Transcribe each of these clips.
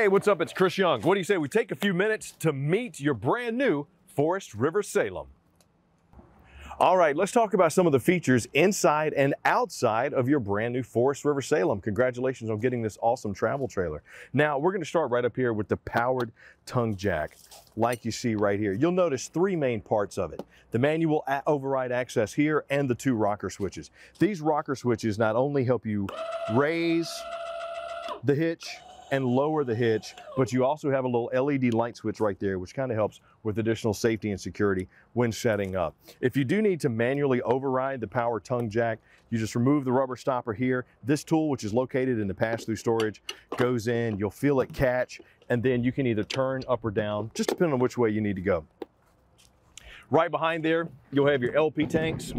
Hey, what's up? It's Chris Young. What do you say we take a few minutes to meet your brand new Forest River Salem? All right, let's talk about some of the features inside and outside of your brand new Forest River Salem. Congratulations on getting this awesome travel trailer. Now, we're going to start right up here with the powered tongue jack, like you see right here. You'll notice three main parts of it. The manual override access here and the two rocker switches. These rocker switches not only help you raise the hitch and lower the hitch, but you also have a little LED light switch right there, which kind of helps with additional safety and security when setting up. If you do need to manually override the power tongue jack, you just remove the rubber stopper here. This tool, which is located in the pass-through storage, goes in, you'll feel it catch, and then you can either turn up or down, just depending on which way you need to go. Right behind there, you'll have your LP tanks.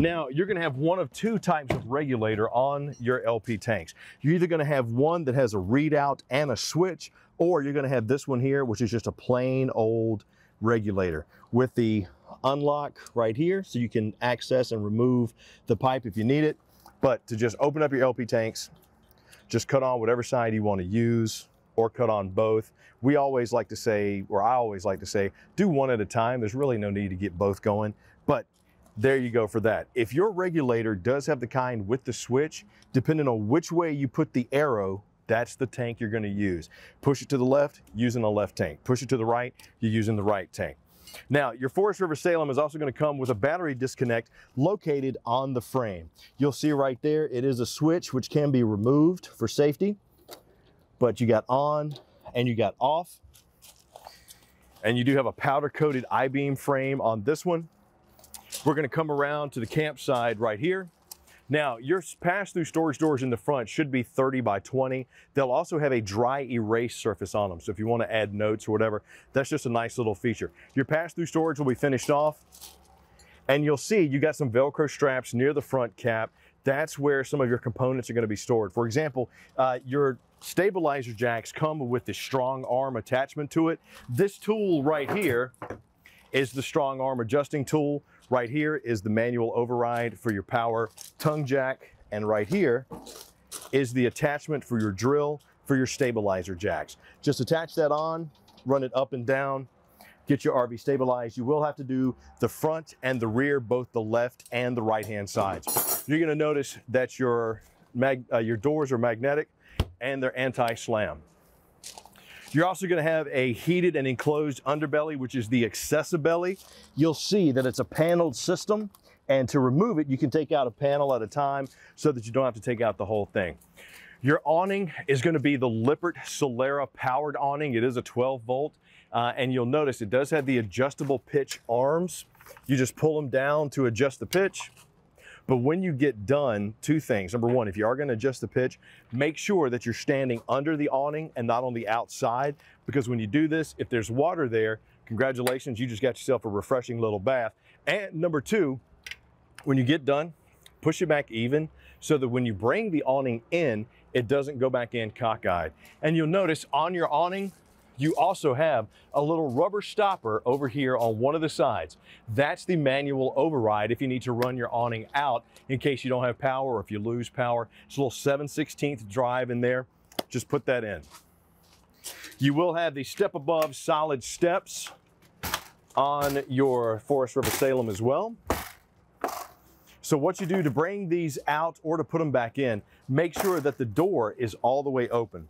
Now, you're gonna have one of two types of regulator on your LP tanks. You're either gonna have one that has a readout and a switch, or you're gonna have this one here, which is just a plain old regulator with the unlock right here, so you can access and remove the pipe if you need it. But to just open up your LP tanks, just cut on whatever side you wanna use, or cut on both. We always like to say, or I always like to say, do one at a time. There's really no need to get both going, but there you go for that. If your regulator does have the kind with the switch, depending on which way you put the arrow, that's the tank you're gonna use. Push it to the left, using the left tank. Push it to the right, you're using the right tank. Now, your Forest River Salem is also going to come with a battery disconnect located on the frame. You'll see right there, it is a switch which can be removed for safety, but you got on and you got off. And you do have a powder coated I-beam frame on this one. We're gonna come around to the campsite right here. Now, your pass-through storage doors in the front should be 30 by 20. They'll also have a dry erase surface on them. So if you wanna add notes or whatever, that's just a nice little feature. Your pass-through storage will be finished off. And you'll see you got some Velcro straps near the front cap. That's where some of your components are gonna be stored. For example, uh, your stabilizer jacks come with the strong arm attachment to it. This tool right here is the strong arm adjusting tool. Right here is the manual override for your power tongue jack. And right here is the attachment for your drill for your stabilizer jacks. Just attach that on, run it up and down, get your RV stabilized. You will have to do the front and the rear, both the left and the right hand sides. You're gonna notice that your, mag, uh, your doors are magnetic and they're anti-slam. You're also gonna have a heated and enclosed underbelly, which is the accessibelly. You'll see that it's a paneled system, and to remove it, you can take out a panel at a time so that you don't have to take out the whole thing. Your awning is gonna be the Lippert Solera powered awning. It is a 12 volt, uh, and you'll notice it does have the adjustable pitch arms. You just pull them down to adjust the pitch. But when you get done, two things. Number one, if you are going to adjust the pitch, make sure that you're standing under the awning and not on the outside. Because when you do this, if there's water there, congratulations, you just got yourself a refreshing little bath. And number two, when you get done, push it back even so that when you bring the awning in, it doesn't go back in cockeyed. And you'll notice on your awning, you also have a little rubber stopper over here on one of the sides. That's the manual override if you need to run your awning out in case you don't have power or if you lose power. It's a little 7 16th drive in there. Just put that in. You will have the step above solid steps on your Forest River Salem as well. So what you do to bring these out or to put them back in, make sure that the door is all the way open.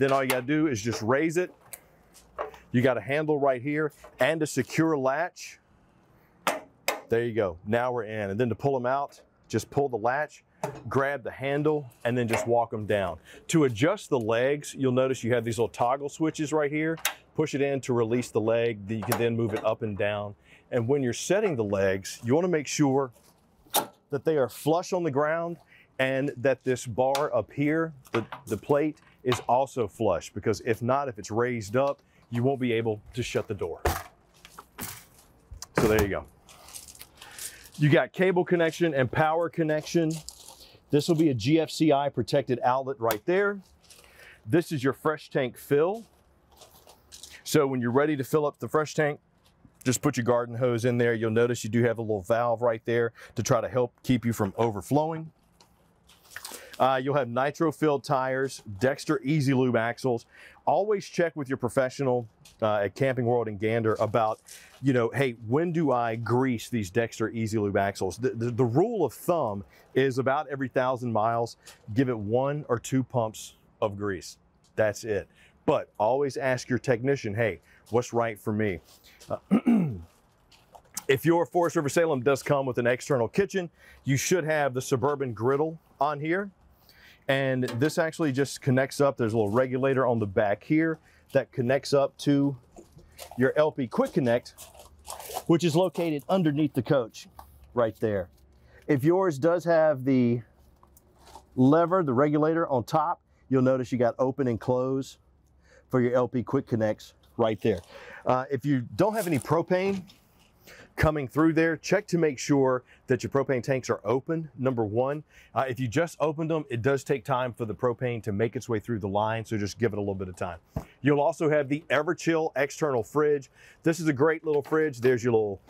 Then all you gotta do is just raise it. You got a handle right here and a secure latch. There you go. Now we're in. And then to pull them out, just pull the latch, grab the handle, and then just walk them down. To adjust the legs, you'll notice you have these little toggle switches right here. Push it in to release the leg. You can then move it up and down. And when you're setting the legs, you wanna make sure that they are flush on the ground and that this bar up here, the, the plate, is also flush because if not, if it's raised up, you won't be able to shut the door. So there you go. You got cable connection and power connection. This will be a GFCI protected outlet right there. This is your fresh tank fill. So when you're ready to fill up the fresh tank, just put your garden hose in there. You'll notice you do have a little valve right there to try to help keep you from overflowing. Uh, you'll have nitro filled tires, Dexter Easy Lube axles. Always check with your professional uh, at Camping World in Gander about, you know, hey, when do I grease these Dexter Easy Lube axles? The, the, the rule of thumb is about every thousand miles, give it one or two pumps of grease. That's it. But always ask your technician, hey, what's right for me? Uh, if your Forest River Salem does come with an external kitchen, you should have the Suburban griddle on here. And this actually just connects up. There's a little regulator on the back here that connects up to your LP Quick Connect, which is located underneath the coach right there. If yours does have the lever, the regulator on top, you'll notice you got open and close for your LP Quick Connects right there. Uh, if you don't have any propane, coming through there, check to make sure that your propane tanks are open, number one. Uh, if you just opened them, it does take time for the propane to make its way through the line, so just give it a little bit of time. You'll also have the Everchill external fridge. This is a great little fridge. There's your little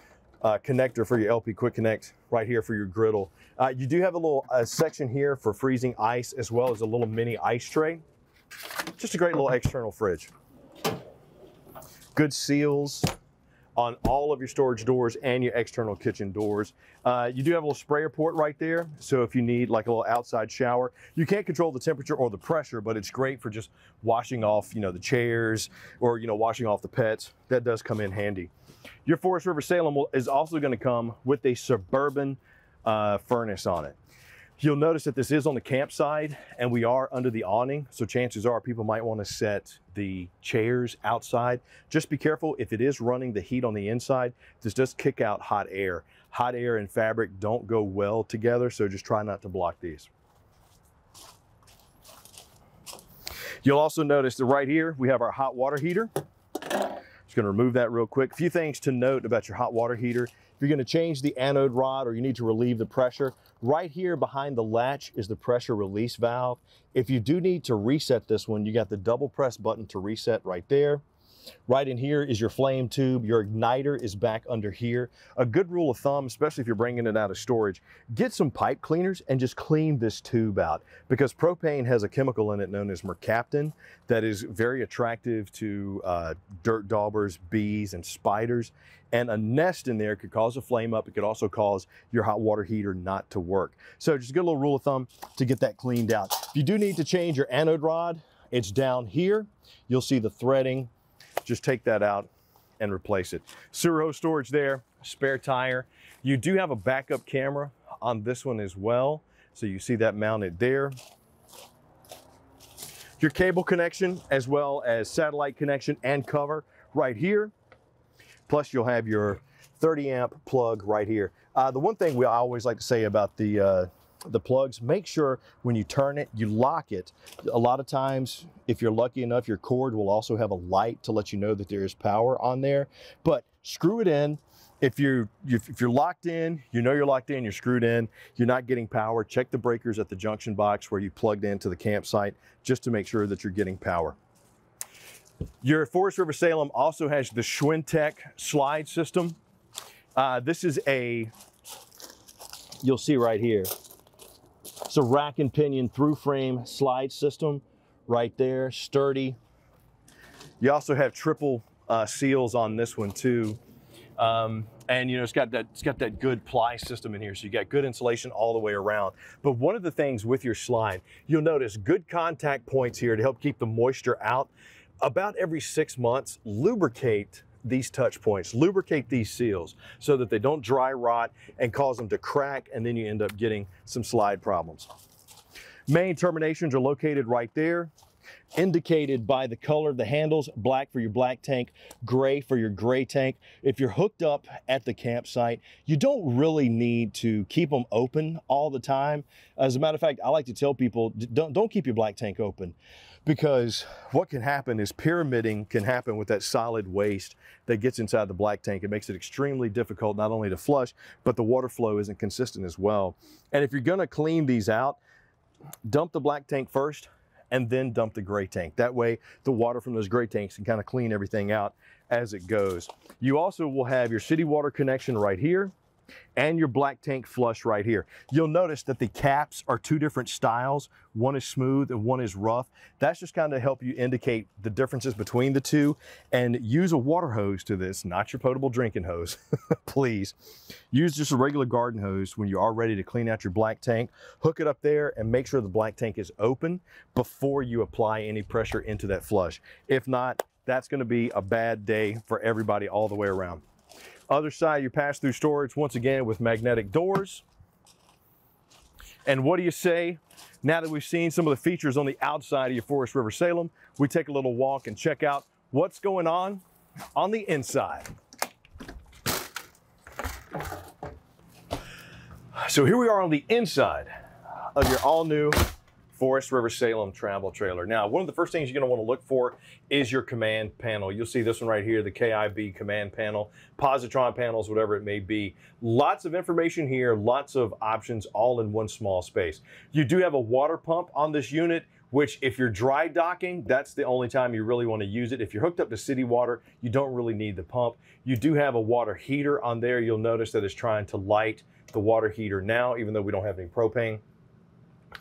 uh, connector for your LP Quick Connect right here for your griddle. Uh, you do have a little uh, section here for freezing ice as well as a little mini ice tray. Just a great little external fridge. Good seals, on all of your storage doors and your external kitchen doors. Uh, you do have a little sprayer port right there. So if you need like a little outside shower, you can't control the temperature or the pressure, but it's great for just washing off, you know, the chairs or, you know, washing off the pets. That does come in handy. Your Forest River Salem will, is also going to come with a suburban uh, furnace on it. You'll notice that this is on the campsite and we are under the awning. So chances are people might want to set the chairs outside. Just be careful if it is running the heat on the inside, this does kick out hot air. Hot air and fabric don't go well together. So just try not to block these. You'll also notice that right here, we have our hot water heater. Just gonna remove that real quick. A few things to note about your hot water heater. If you're gonna change the anode rod or you need to relieve the pressure, right here behind the latch is the pressure release valve. If you do need to reset this one, you got the double press button to reset right there. Right in here is your flame tube. Your igniter is back under here. A good rule of thumb, especially if you're bringing it out of storage, get some pipe cleaners and just clean this tube out because propane has a chemical in it known as mercaptan that is very attractive to uh, dirt daubers, bees, and spiders. And a nest in there could cause a flame up. It could also cause your hot water heater not to work. So just a good little rule of thumb to get that cleaned out. If you do need to change your anode rod, it's down here. You'll see the threading just take that out and replace it. Sewer hose storage there, spare tire. You do have a backup camera on this one as well. So you see that mounted there. Your cable connection as well as satellite connection and cover right here. Plus you'll have your 30 amp plug right here. Uh, the one thing we always like to say about the uh, the plugs, make sure when you turn it, you lock it. A lot of times, if you're lucky enough, your cord will also have a light to let you know that there is power on there. But screw it in. If you're if you're locked in, you know you're locked in, you're screwed in, you're not getting power, check the breakers at the junction box where you plugged into the campsite just to make sure that you're getting power. Your Forest River Salem also has the Schwintek slide system. Uh, this is a, you'll see right here, it's a rack and pinion through frame slide system right there, sturdy. You also have triple uh, seals on this one too. Um, and you know it's got that it's got that good ply system in here so you got good insulation all the way around but one of the things with your slide you'll notice good contact points here to help keep the moisture out about every six months lubricate these touch points, lubricate these seals so that they don't dry rot and cause them to crack and then you end up getting some slide problems. Main terminations are located right there indicated by the color of the handles, black for your black tank, gray for your gray tank. If you're hooked up at the campsite, you don't really need to keep them open all the time. As a matter of fact, I like to tell people, don't, don't keep your black tank open because what can happen is pyramiding can happen with that solid waste that gets inside the black tank. It makes it extremely difficult not only to flush, but the water flow isn't consistent as well. And if you're gonna clean these out, dump the black tank first and then dump the gray tank. That way the water from those gray tanks can kind of clean everything out as it goes. You also will have your city water connection right here. And your black tank flush right here. You'll notice that the caps are two different styles. One is smooth and one is rough. That's just kind of to help you indicate the differences between the two and use a water hose to this, not your potable drinking hose, please. Use just a regular garden hose when you are ready to clean out your black tank. Hook it up there and make sure the black tank is open before you apply any pressure into that flush. If not, that's gonna be a bad day for everybody all the way around. Other side, your pass-through storage, once again, with magnetic doors. And what do you say? Now that we've seen some of the features on the outside of your Forest River Salem, we take a little walk and check out what's going on on the inside. So here we are on the inside of your all new Forest River Salem travel trailer. Now, one of the first things you're going to want to look for is your command panel. You'll see this one right here, the KIB command panel, positron panels, whatever it may be. Lots of information here, lots of options all in one small space. You do have a water pump on this unit, which if you're dry docking, that's the only time you really want to use it. If you're hooked up to city water, you don't really need the pump. You do have a water heater on there. You'll notice that it's trying to light the water heater now, even though we don't have any propane.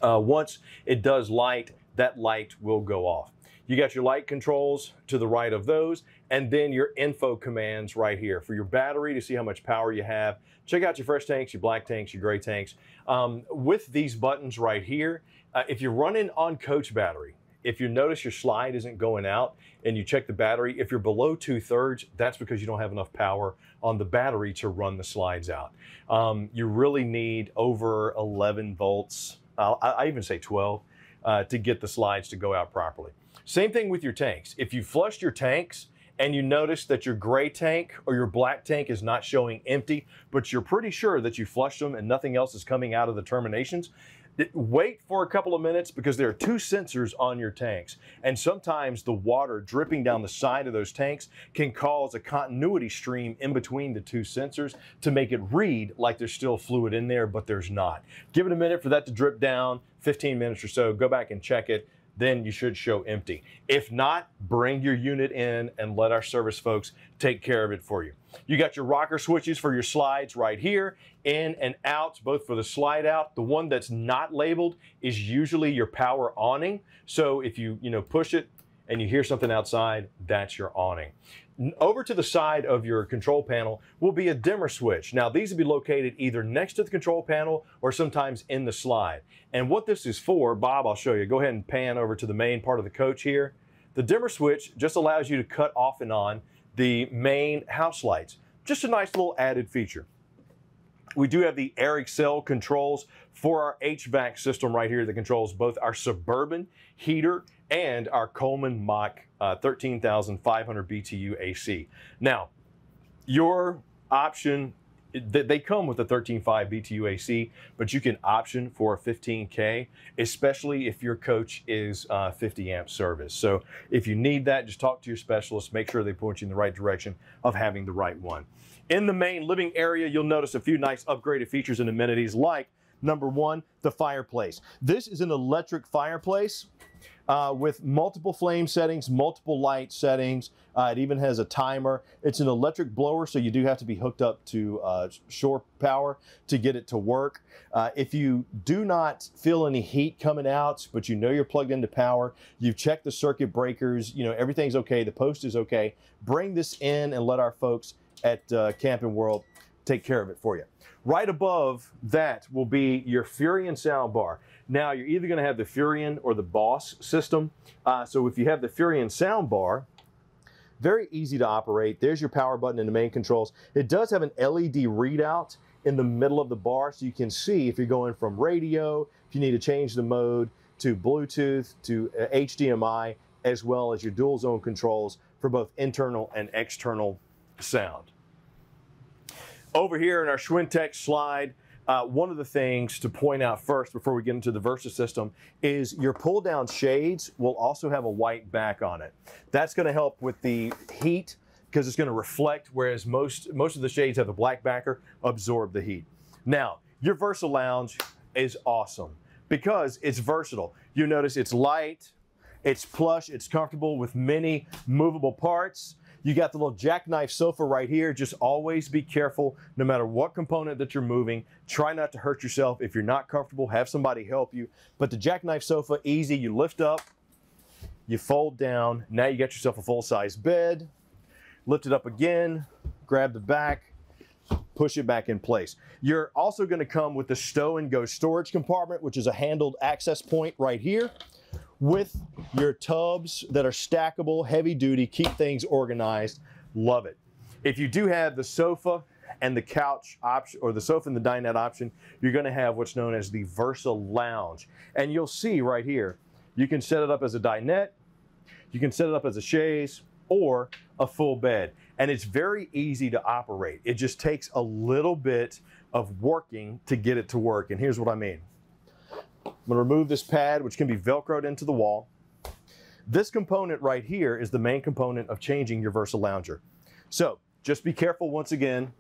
Uh, once it does light, that light will go off. You got your light controls to the right of those, and then your info commands right here for your battery to see how much power you have. Check out your fresh tanks, your black tanks, your gray tanks. Um, with these buttons right here, uh, if you're running on coach battery, if you notice your slide isn't going out and you check the battery, if you're below two thirds, that's because you don't have enough power on the battery to run the slides out. Um, you really need over 11 volts I'll, I even say 12 uh, to get the slides to go out properly. Same thing with your tanks. If you flushed your tanks and you notice that your gray tank or your black tank is not showing empty, but you're pretty sure that you flushed them and nothing else is coming out of the terminations, wait for a couple of minutes because there are two sensors on your tanks. And sometimes the water dripping down the side of those tanks can cause a continuity stream in between the two sensors to make it read like there's still fluid in there, but there's not. Give it a minute for that to drip down, 15 minutes or so, go back and check it then you should show empty. If not, bring your unit in and let our service folks take care of it for you. You got your rocker switches for your slides right here, in and out, both for the slide out. The one that's not labeled is usually your power awning. So if you, you know, push it and you hear something outside, that's your awning. Over to the side of your control panel will be a dimmer switch. Now these will be located either next to the control panel or sometimes in the slide. And what this is for, Bob, I'll show you. Go ahead and pan over to the main part of the coach here. The dimmer switch just allows you to cut off and on the main house lights. Just a nice little added feature. We do have the Airxcel controls for our HVAC system right here that controls both our Suburban heater and our Coleman Mach uh, 13,500 BTU AC. Now, your option, they come with a 13.5 BTU AC, but you can option for a 15K, especially if your coach is uh, 50 amp service. So if you need that, just talk to your specialist, make sure they point you in the right direction of having the right one. In the main living area, you'll notice a few nice upgraded features and amenities like number one, the fireplace. This is an electric fireplace uh, with multiple flame settings, multiple light settings. Uh, it even has a timer. It's an electric blower, so you do have to be hooked up to uh, shore power to get it to work. Uh, if you do not feel any heat coming out, but you know you're plugged into power, you've checked the circuit breakers, you know everything's okay, the post is okay, bring this in and let our folks at uh, Camping World take care of it for you. Right above that will be your Furrion soundbar. Now you're either going to have the Furrion or the Boss system. Uh, so if you have the Furrion soundbar, very easy to operate. There's your power button and the main controls. It does have an LED readout in the middle of the bar so you can see if you're going from radio, if you need to change the mode to Bluetooth to HDMI, uh, as well as your dual zone controls for both internal and external sound. Over here in our Schwintek slide, uh, one of the things to point out first before we get into the Versa system is your pull down shades will also have a white back on it. That's going to help with the heat because it's going to reflect, whereas most, most of the shades have a black backer, absorb the heat. Now, your Versa Lounge is awesome because it's versatile. You notice it's light, it's plush, it's comfortable with many movable parts. You got the little jackknife sofa right here. Just always be careful no matter what component that you're moving. Try not to hurt yourself. If you're not comfortable, have somebody help you. But the jackknife sofa, easy. You lift up, you fold down. Now you got yourself a full-size bed. Lift it up again, grab the back, push it back in place. You're also going to come with the stow and go storage compartment, which is a handled access point right here with your tubs that are stackable, heavy duty, keep things organized. Love it. If you do have the sofa and the couch option, or the sofa and the dinette option, you're gonna have what's known as the Versa Lounge. And you'll see right here, you can set it up as a dinette, you can set it up as a chaise, or a full bed. And it's very easy to operate. It just takes a little bit of working to get it to work. And here's what I mean. I'm gonna remove this pad, which can be Velcroed into the wall. This component right here is the main component of changing your Versa Lounger. So just be careful once again.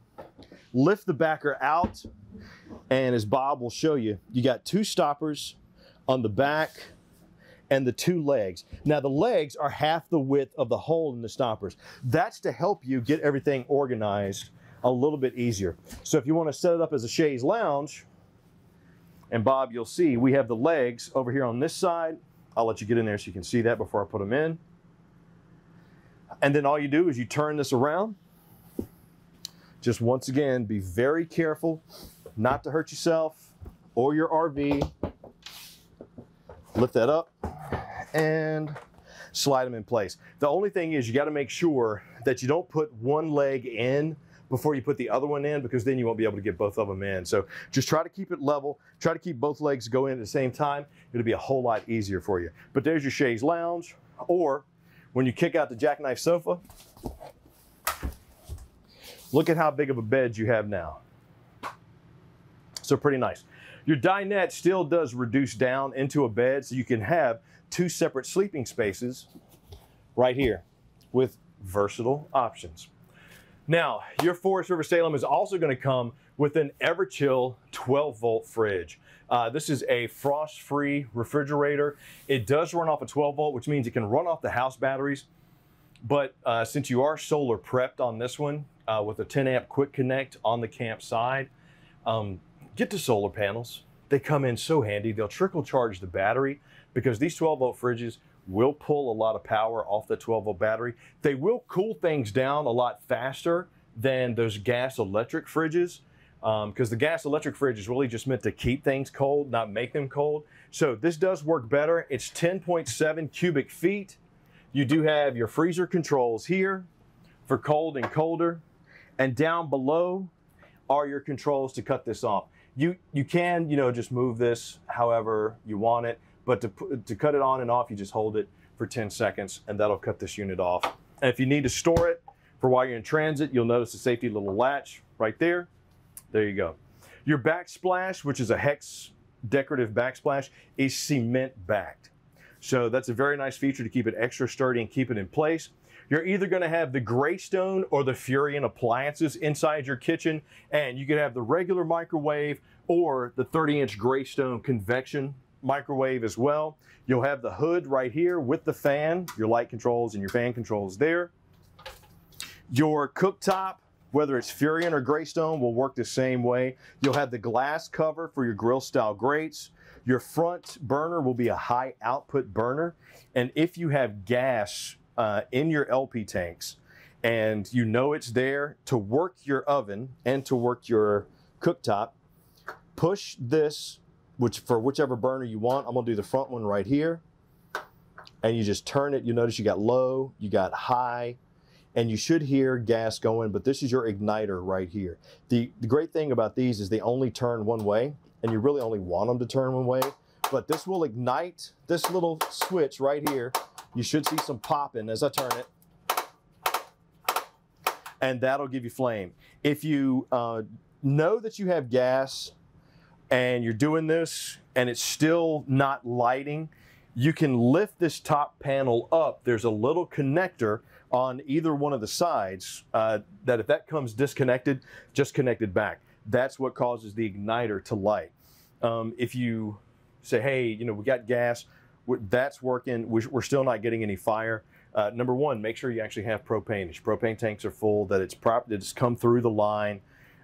Lift the backer out, and as Bob will show you, you got two stoppers on the back and the two legs. Now the legs are half the width of the hole in the stoppers. That's to help you get everything organized a little bit easier. So if you want to set it up as a chaise lounge, and Bob, you'll see we have the legs over here on this side. I'll let you get in there so you can see that before I put them in. And then all you do is you turn this around. Just once again, be very careful not to hurt yourself or your RV. Lift that up and slide them in place. The only thing is you got to make sure that you don't put one leg in before you put the other one in because then you won't be able to get both of them in. So just try to keep it level. Try to keep both legs going at the same time. It'll be a whole lot easier for you. But there's your chaise lounge or when you kick out the jackknife sofa, look at how big of a bed you have now. So pretty nice. Your dinette still does reduce down into a bed so you can have two separate sleeping spaces right here with versatile options. Now, your Forest River Salem is also going to come with an Everchill 12 volt fridge. Uh, this is a frost-free refrigerator. It does run off a 12 volt, which means it can run off the house batteries. But uh, since you are solar prepped on this one uh, with a 10 amp quick connect on the camp side, um, get the solar panels. They come in so handy. They'll trickle charge the battery because these 12 volt fridges will pull a lot of power off the 12 volt battery. They will cool things down a lot faster than those gas electric fridges because um, the gas electric fridge is really just meant to keep things cold, not make them cold. So this does work better. It's 10.7 cubic feet. You do have your freezer controls here for cold and colder. And down below are your controls to cut this off. You, you can, you know, just move this however you want it. But to, to cut it on and off, you just hold it for 10 seconds and that'll cut this unit off. And if you need to store it for while you're in transit, you'll notice the safety little latch right there. There you go. Your backsplash, which is a hex decorative backsplash, is cement backed. So that's a very nice feature to keep it extra sturdy and keep it in place. You're either going to have the Greystone or the Furrion appliances inside your kitchen, and you can have the regular microwave or the 30 inch Greystone convection microwave as well. You'll have the hood right here with the fan, your light controls and your fan controls there. Your cooktop, whether it's Furrion or Greystone, will work the same way. You'll have the glass cover for your grill style grates. Your front burner will be a high output burner. And if you have gas uh, in your LP tanks and you know it's there to work your oven and to work your cooktop, push this which for whichever burner you want. I'm gonna do the front one right here. And you just turn it. You notice you got low, you got high, and you should hear gas going, but this is your igniter right here. The, the great thing about these is they only turn one way, and you really only want them to turn one way, but this will ignite this little switch right here. You should see some popping as I turn it. And that'll give you flame. If you uh, know that you have gas and you're doing this and it's still not lighting, you can lift this top panel up. There's a little connector on either one of the sides uh, that if that comes disconnected, just connect it back. That's what causes the igniter to light. Um, if you say, hey, you know, we got gas, that's working, we're still not getting any fire, uh, number one, make sure you actually have propane. Your propane tanks are full, that it's proper, that it's come through the line.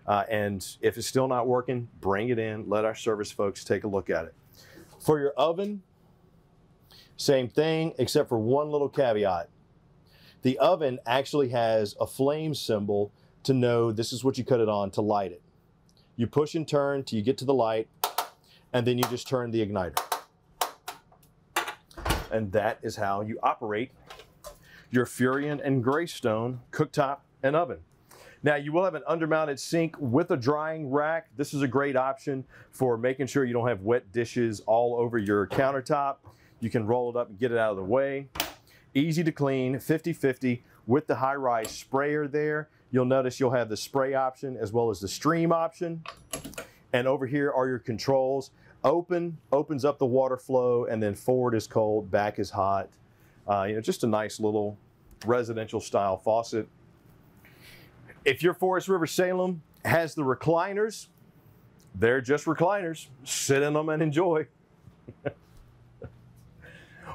Uh, and if it's still not working, bring it in. Let our service folks take a look at it. For your oven, same thing, except for one little caveat. The oven actually has a flame symbol to know this is what you cut it on to light it. You push and turn till you get to the light, and then you just turn the igniter. And that is how you operate your Furrion and Greystone cooktop and oven. Now you will have an undermounted sink with a drying rack. This is a great option for making sure you don't have wet dishes all over your countertop. You can roll it up and get it out of the way. Easy to clean, 50-50 with the high-rise sprayer there. You'll notice you'll have the spray option as well as the stream option. And over here are your controls. Open opens up the water flow and then forward is cold, back is hot. Uh, you know, just a nice little residential style faucet. If your Forest River Salem has the recliners, they're just recliners. Sit in them and enjoy.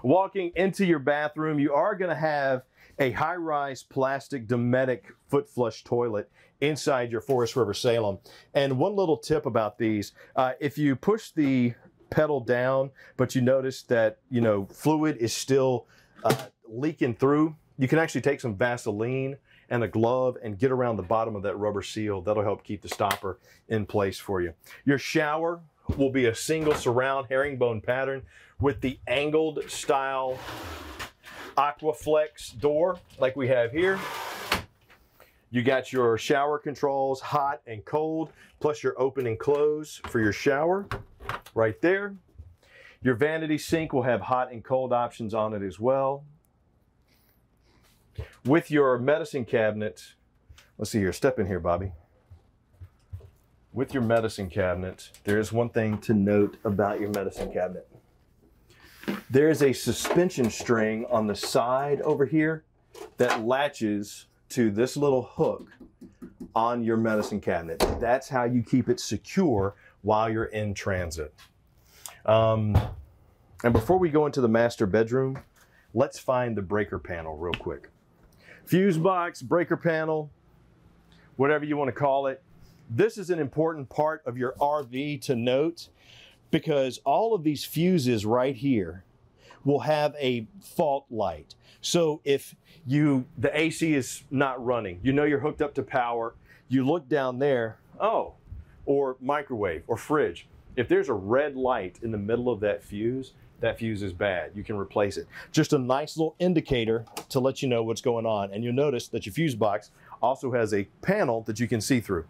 Walking into your bathroom, you are going to have a high-rise plastic Dometic foot flush toilet inside your Forest River Salem. And one little tip about these, uh, if you push the pedal down, but you notice that, you know, fluid is still uh, leaking through, you can actually take some Vaseline and a glove and get around the bottom of that rubber seal. That'll help keep the stopper in place for you. Your shower will be a single surround herringbone pattern with the angled style Aquaflex door like we have here. You got your shower controls, hot and cold, plus your open and close for your shower right there. Your vanity sink will have hot and cold options on it as well. With your medicine cabinet, let's see here, step in here, Bobby. With your medicine cabinet, there is one thing to note about your medicine cabinet. There is a suspension string on the side over here that latches to this little hook on your medicine cabinet. That's how you keep it secure while you're in transit. Um, and before we go into the master bedroom, let's find the breaker panel real quick. Fuse box, breaker panel, whatever you want to call it. This is an important part of your RV to note because all of these fuses right here will have a fault light. So if you the AC is not running, you know you're hooked up to power, you look down there, oh, or microwave or fridge. If there's a red light in the middle of that fuse, that fuse is bad. You can replace it. Just a nice little indicator to let you know what's going on. And you'll notice that your fuse box also has a panel that you can see through,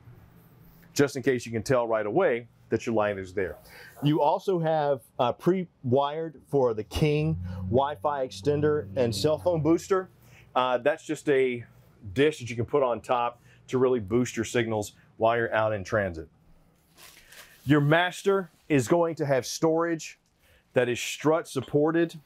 just in case you can tell right away that your line is there. You also have uh, pre-wired for the King Wi-Fi extender and cell phone booster. Uh, that's just a dish that you can put on top to really boost your signals while you're out in transit. Your master is going to have storage that is strut supported,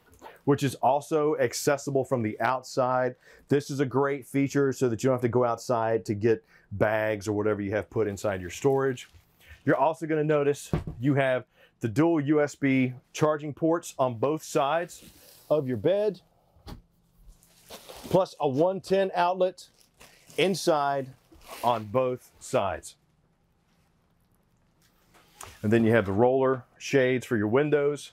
which is also accessible from the outside. This is a great feature so that you don't have to go outside to get bags or whatever you have put inside your storage. You're also gonna notice you have the dual USB charging ports on both sides of your bed, plus a 110 outlet inside on both sides. And then you have the roller shades for your windows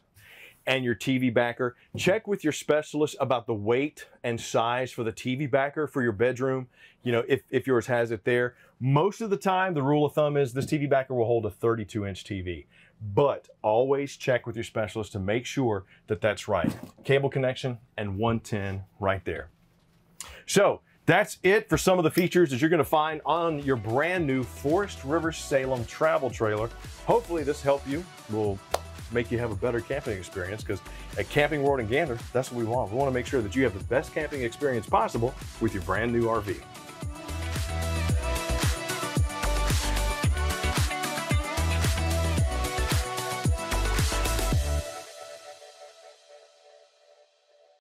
and your TV backer. Check with your specialist about the weight and size for the TV backer for your bedroom. You know, if, if yours has it there. Most of the time, the rule of thumb is this TV backer will hold a 32 inch TV. But always check with your specialist to make sure that that's right. Cable connection and 110 right there. So that's it for some of the features that you're gonna find on your brand new Forest River Salem travel trailer. Hopefully this helped you. We'll make you have a better camping experience because at Camping World in Gander, that's what we want. We want to make sure that you have the best camping experience possible with your brand new RV.